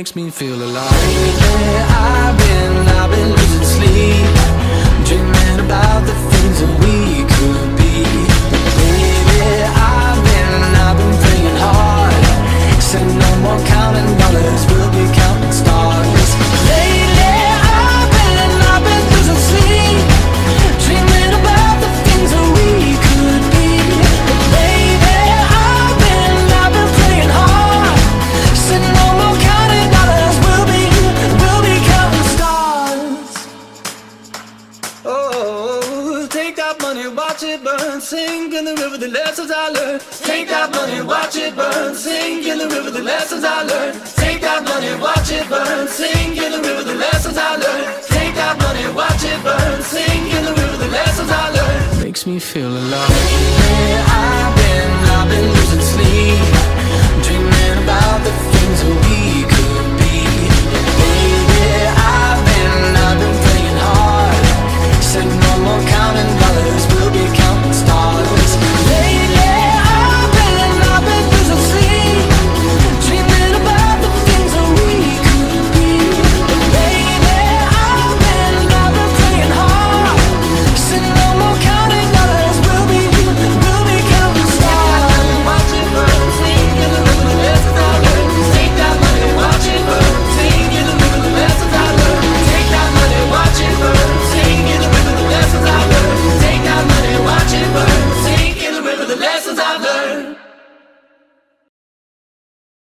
makes me feel alive. Lately, I've been, I've been losing sleep, dreaming about the things Take that money, watch it burn. Sink in the river, the lessons I learned. Take that money, watch it burn. Sink in the river, the lessons I learned. Take that money, watch it burn. Sink in the river, the lessons I learned. Take that money, watch it burn. Sink in the river, the lessons I learned. Makes me feel alive. Yeah, I've been, I've been losing sleep, dreaming.